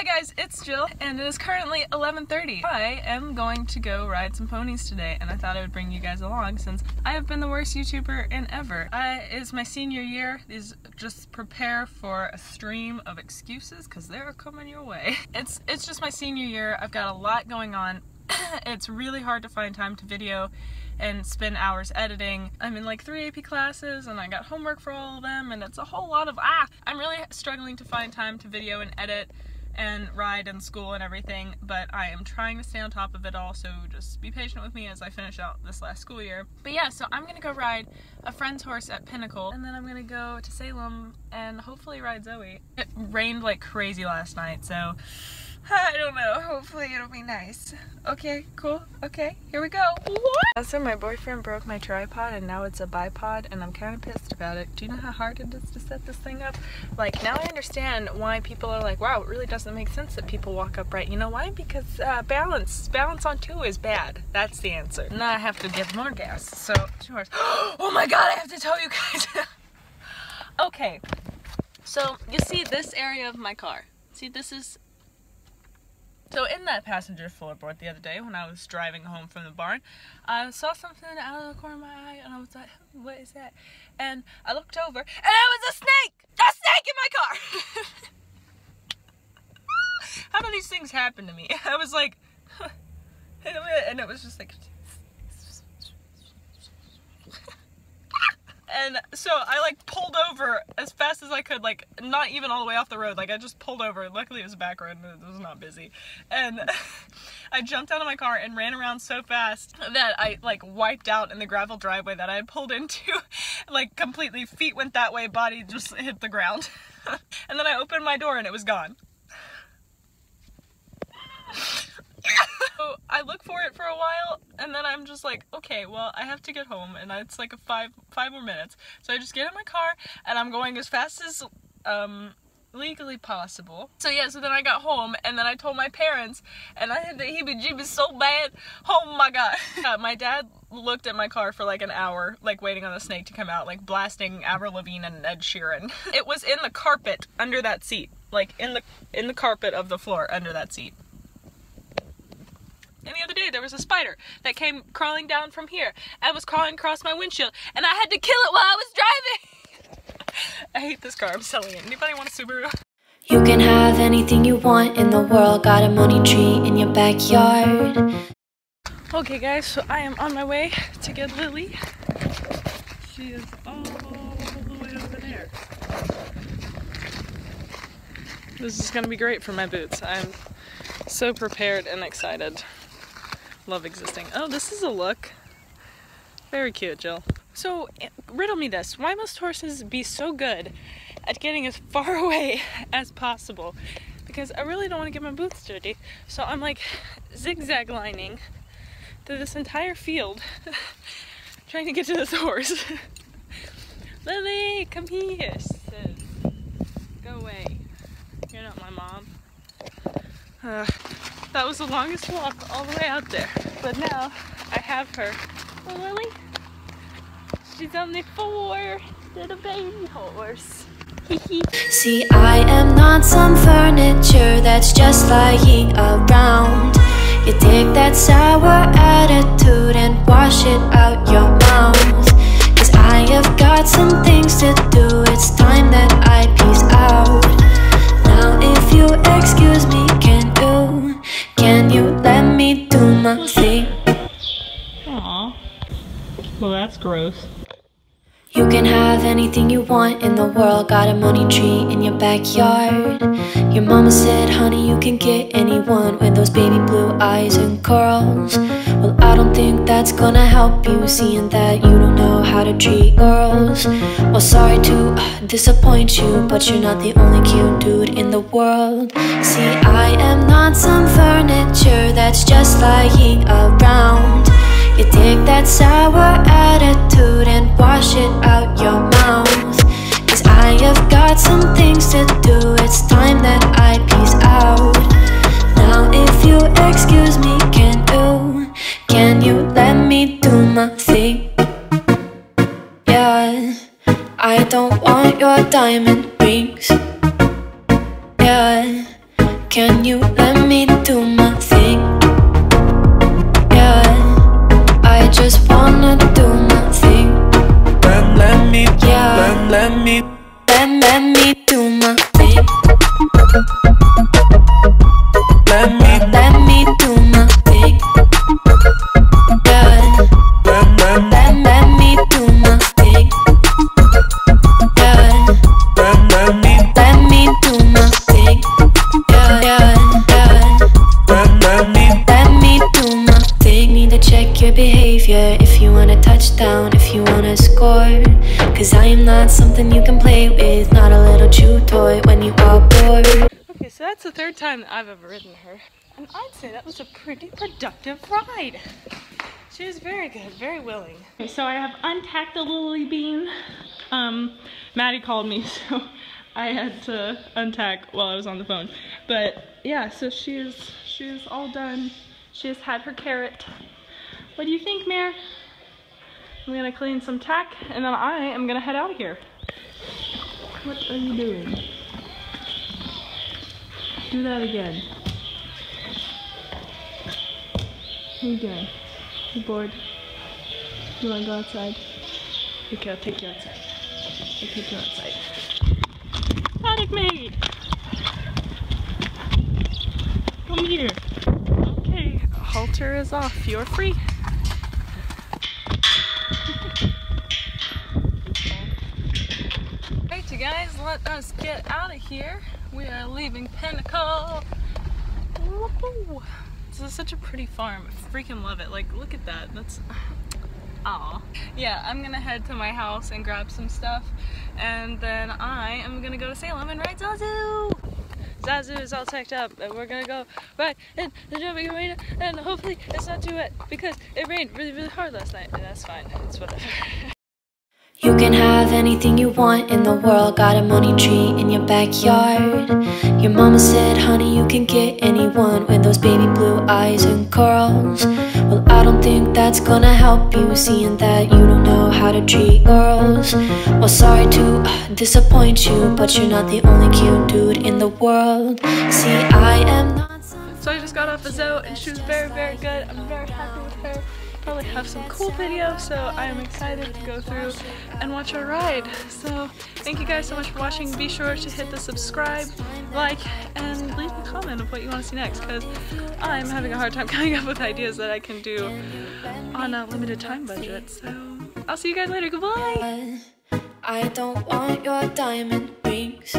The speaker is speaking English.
Hi guys, it's Jill, and it is currently 11.30. I am going to go ride some ponies today, and I thought I would bring you guys along since I have been the worst YouTuber in ever. Uh, it is my senior year. Is just prepare for a stream of excuses, because they're coming your way. It's, it's just my senior year. I've got a lot going on. it's really hard to find time to video and spend hours editing. I'm in like three AP classes and I got homework for all of them and it's a whole lot of ah! I'm really struggling to find time to video and edit and ride and school and everything, but I am trying to stay on top of it all, so just be patient with me as I finish out this last school year. But yeah, so I'm gonna go ride a friend's horse at Pinnacle, and then I'm gonna go to Salem and hopefully ride Zoe. It rained like crazy last night, so I don't know. Hopefully it'll be nice. Okay, cool. Okay, here we go. What? So my boyfriend broke my tripod and now it's a bipod and I'm kind of pissed about it. Do you know how hard it is to set this thing up? Like now I understand why people are like, wow, it really doesn't make sense that people walk upright. You know why? Because uh, balance, balance on two is bad. That's the answer. Now I have to get more gas. So. Oh my god, I have to tell you guys. okay, so you see this area of my car. See, this is so in that passenger floorboard the other day when I was driving home from the barn, I saw something out of the corner of my eye and I was like, what is that? And I looked over and it was a snake! A snake in my car! How do these things happen to me? I was like, and it was just like, and so I like pulled over as fast as I could, like not even all the way off the road. Like I just pulled over. Luckily it was a back road and it was not busy. And I jumped out of my car and ran around so fast that I like wiped out in the gravel driveway that I pulled into. like completely feet went that way, body just hit the ground. and then I opened my door and it was gone. So I look for it for a while and then I'm just like, okay, well, I have to get home and it's like a five five more minutes. So I just get in my car and I'm going as fast as um legally possible. So yeah, so then I got home and then I told my parents and I had the heebie-jeebies so bad. Oh my god. my dad looked at my car for like an hour, like waiting on the snake to come out, like blasting Avril Lavigne and Ed Sheeran. it was in the carpet under that seat, like in the in the carpet of the floor under that seat. And the other day there was a spider that came crawling down from here and was crawling across my windshield and I had to kill it while I was driving. I hate this car. I'm selling it. Anybody want a Subaru? You can have anything you want in the world. Got a money tree in your backyard. Okay guys, so I am on my way to get Lilly. She is all the way over there. This is gonna be great for my boots. I'm so prepared and excited. Love existing. Oh, this is a look. Very cute, Jill. So, riddle me this. Why must horses be so good at getting as far away as possible? Because I really don't want to get my boots dirty. So I'm like zigzag lining through this entire field trying to get to this horse. Lilly, come here. Go away. You're not my mom. Uh, that was the longest walk all the way out there. But now I have her. Oh, Lilly? She's only four. Little baby horse. See, I am not some furniture that's just lying around. You take that sour attitude and wash it out your mouth. Cause I have got some things to do, it's time that I peace out. Now, if you excuse me, gross. You can have anything you want in the world. Got a money tree in your backyard. Your mama said, honey, you can get anyone with those baby blue eyes and curls. Well, I don't think that's gonna help you, seeing that you don't know how to treat girls. Well, sorry to uh, disappoint you, but you're not the only cute dude in the world. See, I am not some furniture that's just lying around. You take that sour attitude and wash it out your mouth. Cause I have got some things to do, it's time that I peace out. Now, if you excuse me, can you, can you let me do my thing? Yeah, I don't want your diamond rings. Yeah. can you let me do my thing? Just wanna do my thing. Let, let me, Yeah. let, let me, not something you can play with, not a little chew toy when you are bored. Okay, so that's the third time that I've ever ridden her. And I'd say that was a pretty productive ride. She was very good, very willing. Okay, so I have untacked the lily bean. Um, Maddie called me, so I had to untack while I was on the phone. But yeah, so she is she is all done. She has had her carrot. What do you think, Mare? I'm gonna clean some tack and then I am gonna head out of here. What are you doing? Do that again. You doing? You bored? You wanna go outside? Okay, I'll take you outside. I'll take you outside. Paddock mate! Come here. Okay, halter is off. You're free. Alright, you guys, let us get out of here. We are leaving Pinnacle. This is such a pretty farm. I freaking love it. Like, look at that. That's. Aw. Yeah, I'm gonna head to my house and grab some stuff. And then I am gonna go to Salem and ride Zazu! Zazu is all teched up, and we're gonna go ride in the jumping arena. And hopefully, it's not too wet because it rained really, really hard last night. And that's fine. It's whatever. You can have anything you want in the world. Got a money tree in your backyard. Your mama said, honey, you can get anyone with those baby blue eyes and curls. Well, I don't think that's gonna help you, seeing that you don't know how to treat girls. Well, sorry to uh, disappoint you, but you're not the only cute dude in the world. See, I am not. So I just got off the Zoe and she was very, very good. I'm very happy with her. Probably have some cool videos, so I am excited to go through and watch our ride. So thank you guys so much for watching. Be sure to hit the subscribe, like, and leave a comment of what you want to see next because I'm having a hard time coming up with ideas that I can do on a limited time budget. So I'll see you guys later. Goodbye! I don't want your diamond rings.